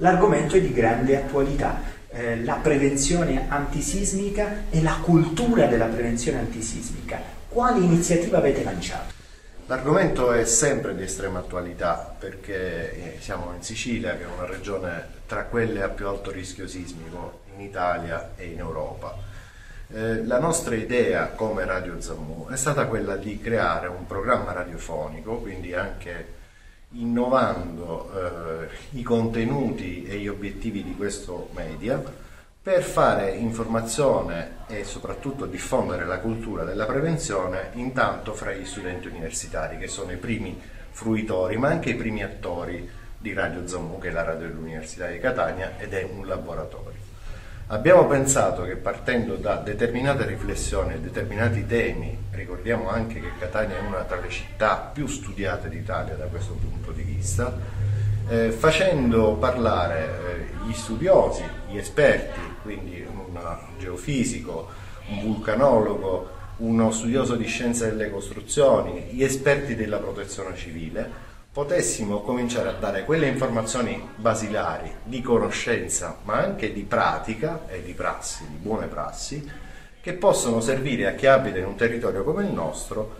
L'argomento è di grande attualità, eh, la prevenzione antisismica e la cultura della prevenzione antisismica. Quali iniziative avete lanciato? L'argomento è sempre di estrema attualità perché eh, siamo in Sicilia, che è una regione tra quelle a più alto rischio sismico in Italia e in Europa. Eh, la nostra idea come Radio Zammu è stata quella di creare un programma radiofonico, quindi anche innovando eh, i contenuti e gli obiettivi di questo media per fare informazione e soprattutto diffondere la cultura della prevenzione intanto fra gli studenti universitari che sono i primi fruitori ma anche i primi attori di Radio Zammu che è la radio dell'Università di Catania ed è un laboratorio. Abbiamo pensato che partendo da determinate riflessioni e determinati temi, ricordiamo anche che Catania è una tra le città più studiate d'Italia da questo punto di vista, eh, facendo parlare eh, gli studiosi, gli esperti, quindi un geofisico, un vulcanologo, uno studioso di scienze delle costruzioni, gli esperti della protezione civile, potessimo cominciare a dare quelle informazioni basilari di conoscenza, ma anche di pratica e di prassi, di buone prassi, che possono servire a chi abita in un territorio come il nostro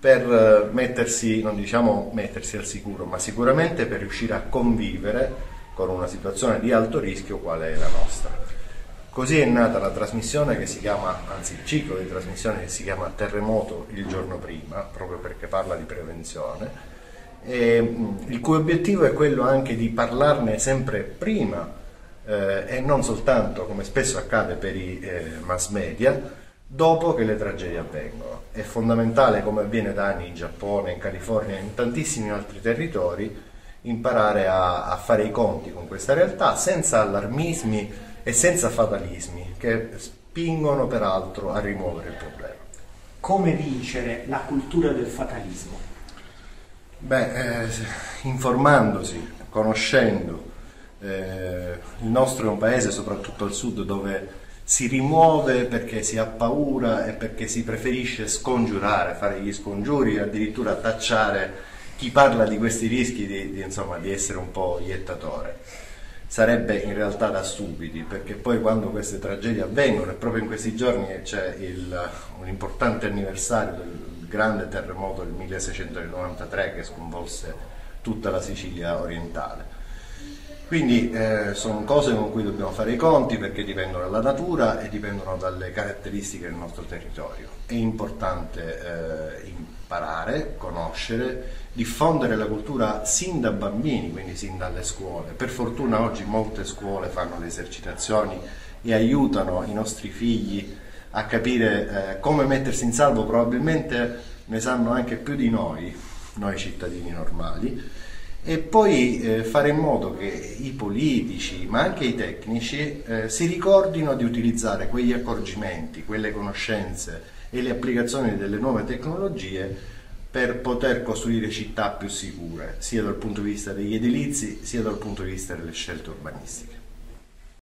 per eh, mettersi, non diciamo mettersi al sicuro, ma sicuramente per riuscire a convivere con una situazione di alto rischio quale è la nostra. Così è nata la trasmissione che si chiama, anzi il ciclo di trasmissione che si chiama Terremoto il giorno prima, proprio perché parla di prevenzione, eh, il cui obiettivo è quello anche di parlarne sempre prima eh, e non soltanto, come spesso accade per i eh, mass media, dopo che le tragedie avvengono. È fondamentale, come avviene da anni in Giappone, in California e in tantissimi altri territori, imparare a, a fare i conti con questa realtà senza allarmismi e senza fatalismi che spingono peraltro a rimuovere il problema. Come vincere la cultura del fatalismo? Beh, eh, informandosi, conoscendo. Eh, il nostro è un paese, soprattutto al sud, dove si rimuove perché si ha paura e perché si preferisce scongiurare, fare gli scongiuri, addirittura tacciare chi parla di questi rischi di, di, insomma, di essere un po' iettatore. Sarebbe in realtà da stupidi, perché poi quando queste tragedie avvengono, e proprio in questi giorni c'è il, un importante anniversario del grande terremoto del 1693 che sconvolse tutta la Sicilia orientale. Quindi eh, sono cose con cui dobbiamo fare i conti perché dipendono dalla natura e dipendono dalle caratteristiche del nostro territorio. È importante eh, imparare, conoscere, diffondere la cultura sin da bambini, quindi sin dalle scuole. Per fortuna oggi molte scuole fanno le esercitazioni e aiutano i nostri figli a capire eh, come mettersi in salvo, probabilmente ne sanno anche più di noi, noi cittadini normali, e poi eh, fare in modo che i politici, ma anche i tecnici, eh, si ricordino di utilizzare quegli accorgimenti, quelle conoscenze e le applicazioni delle nuove tecnologie per poter costruire città più sicure, sia dal punto di vista degli edilizi, sia dal punto di vista delle scelte urbanistiche.